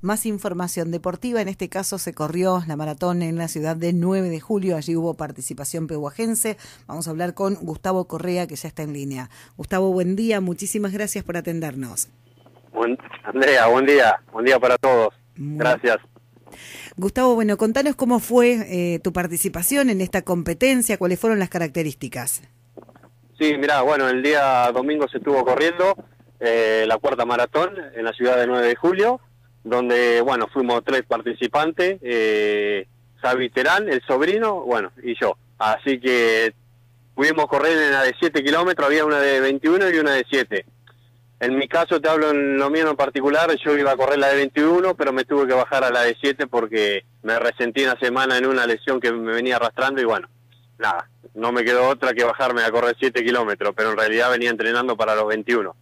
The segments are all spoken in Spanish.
más información deportiva. En este caso se corrió la maratón en la ciudad de 9 de julio. Allí hubo participación pehuajense. Vamos a hablar con Gustavo Correa, que ya está en línea. Gustavo, buen día. Muchísimas gracias por atendernos. Buen, Andrea, buen día. Buen día para todos. Gracias. Gustavo, bueno, contanos cómo fue eh, tu participación en esta competencia, cuáles fueron las características. Sí, mira, bueno, el día domingo se estuvo corriendo eh, la cuarta maratón en la ciudad de 9 de julio, donde, bueno, fuimos tres participantes, eh, Xavi Terán, el sobrino, bueno, y yo. Así que pudimos correr en la de 7 kilómetros, había una de 21 y una de 7. En mi caso, te hablo en lo mío en particular, yo iba a correr la de 21, pero me tuve que bajar a la de 7 porque me resentí una semana en una lesión que me venía arrastrando y bueno, nada, no me quedó otra que bajarme a correr 7 kilómetros, pero en realidad venía entrenando para los 21.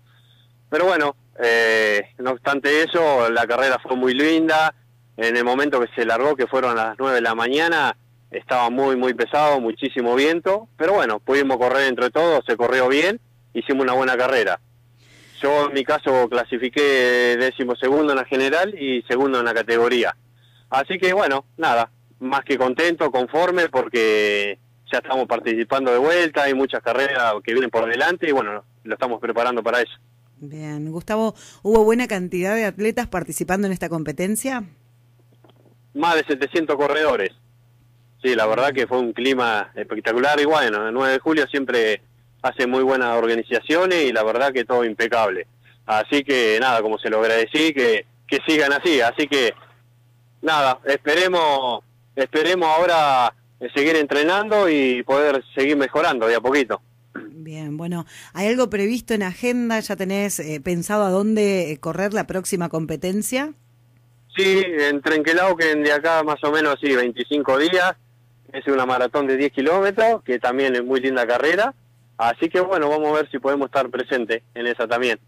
Pero bueno, eh, no obstante eso, la carrera fue muy linda, en el momento que se largó, que fueron a las 9 de la mañana, estaba muy, muy pesado, muchísimo viento, pero bueno, pudimos correr entre todos, se corrió bien, hicimos una buena carrera yo en mi caso clasifiqué décimo segundo en la general y segundo en la categoría. Así que bueno, nada, más que contento, conforme, porque ya estamos participando de vuelta, hay muchas carreras que vienen por delante y bueno, lo estamos preparando para eso. Bien, Gustavo, ¿hubo buena cantidad de atletas participando en esta competencia? Más de 700 corredores. Sí, la verdad que fue un clima espectacular y bueno, el 9 de julio siempre hace muy buenas organizaciones y la verdad que todo impecable. Así que nada, como se lo agradecí, que, que sigan así. Así que nada, esperemos, esperemos ahora seguir entrenando y poder seguir mejorando de a poquito. Bien, bueno, ¿hay algo previsto en agenda? ¿Ya tenés eh, pensado a dónde eh, correr la próxima competencia? Sí, en Trenquelao, que de acá más o menos, sí, 25 días. Es una maratón de 10 kilómetros, que también es muy linda carrera. Así que bueno, vamos a ver si podemos estar presentes en esa también.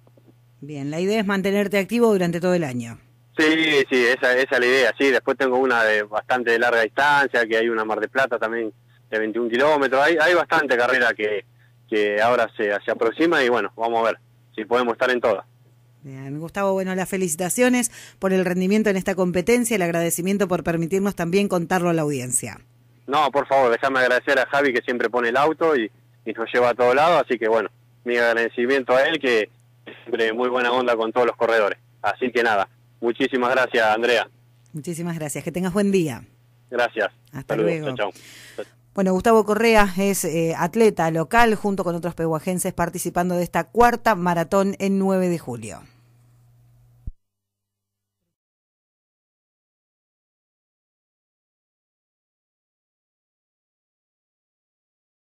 Bien, la idea es mantenerte activo durante todo el año. Sí, sí, esa, esa es la idea, sí. Después tengo una de bastante larga distancia, que hay una Mar de Plata también de 21 kilómetros. Hay, hay bastante carrera que, que ahora se, se aproxima y bueno, vamos a ver si podemos estar en todas. Bien, Gustavo, bueno, las felicitaciones por el rendimiento en esta competencia, el agradecimiento por permitirnos también contarlo a la audiencia. No, por favor, déjame agradecer a Javi que siempre pone el auto y, y nos lleva a todos lados, así que bueno, mi agradecimiento a él que siempre muy buena onda con todos los corredores. Así que nada, muchísimas gracias Andrea. Muchísimas gracias, que tengas buen día. Gracias. Hasta luego. Bueno, Gustavo Correa es eh, atleta local junto con otros pehuajenses participando de esta cuarta maratón en 9 de julio.